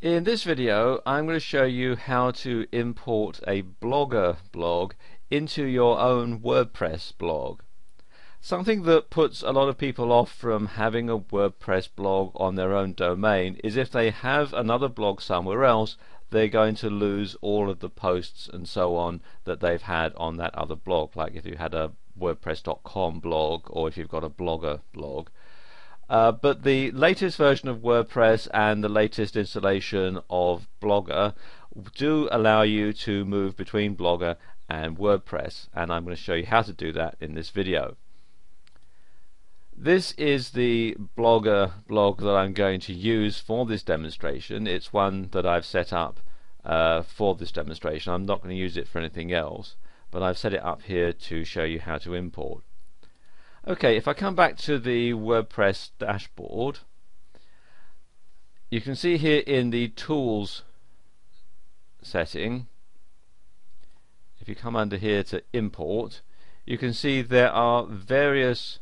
In this video I'm going to show you how to import a blogger blog into your own WordPress blog. Something that puts a lot of people off from having a WordPress blog on their own domain is if they have another blog somewhere else they're going to lose all of the posts and so on that they've had on that other blog like if you had a wordpress.com blog or if you've got a blogger blog uh, but the latest version of WordPress and the latest installation of Blogger do allow you to move between Blogger and WordPress and I'm going to show you how to do that in this video. This is the Blogger blog that I'm going to use for this demonstration. It's one that I've set up uh, for this demonstration. I'm not going to use it for anything else but I've set it up here to show you how to import. Okay, if I come back to the WordPress dashboard, you can see here in the Tools setting, if you come under here to Import, you can see there are various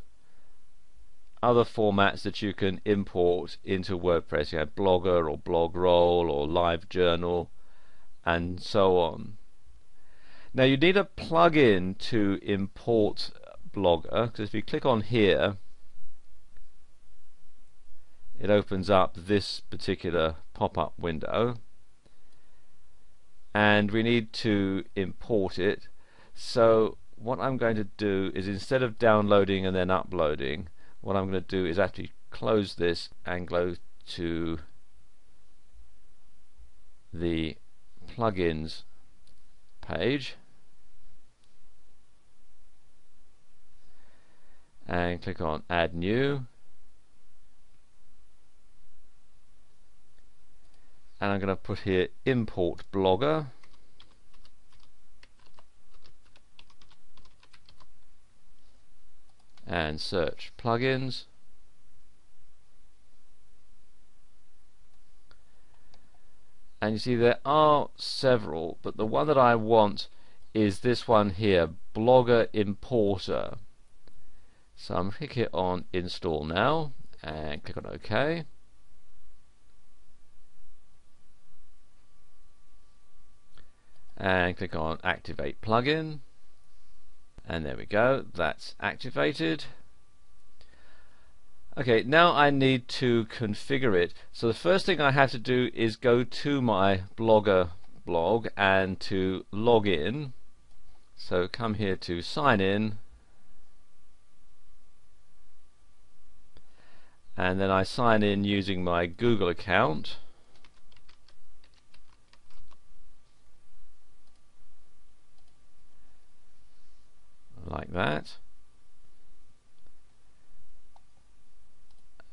other formats that you can import into WordPress. You have Blogger or Blogroll or LiveJournal and so on. Now you need a plugin to import Blogger because if you click on here it opens up this particular pop-up window. And we need to import it. So what I'm going to do is instead of downloading and then uploading what I'm going to do is actually close this and go to the plugins page and click on add new. And I'm going to put here import blogger. And search plugins. And you see there are several but the one that I want is this one here blogger importer so I'm going click here on install now and click on OK. And click on activate plugin. And there we go, that's activated. Okay, now I need to configure it. So the first thing I have to do is go to my Blogger blog and to log in. So come here to sign in and then I sign in using my Google account. Like that.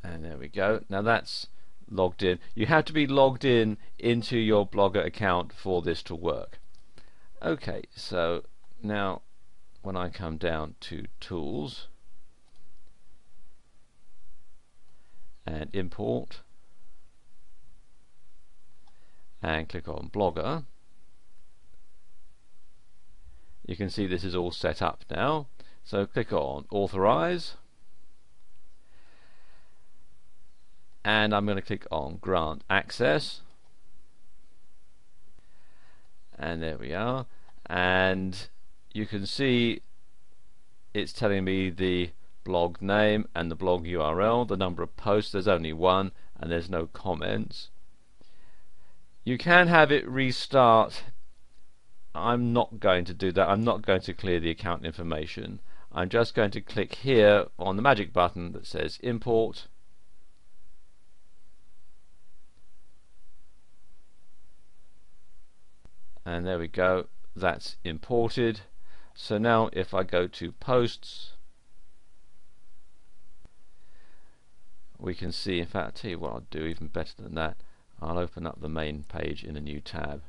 And there we go. Now that's logged in. You have to be logged in into your blogger account for this to work. Okay so now when I come down to tools and import. And click on blogger. You can see this is all set up now. So click on authorize. And I'm going to click on grant access. And there we are. And you can see it's telling me the blog name and the blog URL, the number of posts, there's only one and there's no comments. You can have it restart. I'm not going to do that. I'm not going to clear the account information. I'm just going to click here on the magic button that says import and there we go that's imported so now if I go to posts we can see, in fact, you what I'll do even better than that. I'll open up the main page in a new tab.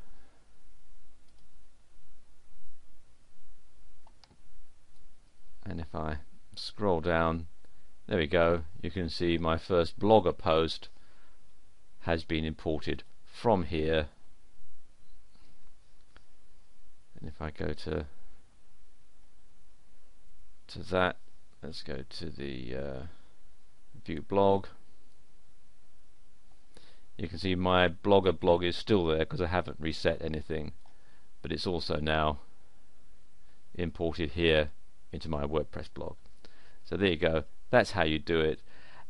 And if I scroll down, there we go, you can see my first blogger post has been imported from here. And if I go to to that, let's go to the uh, view blog. You can see my blogger blog is still there because I haven't reset anything but it's also now imported here into my WordPress blog. So there you go. That's how you do it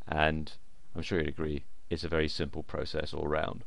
and I'm sure you'd agree it's a very simple process all round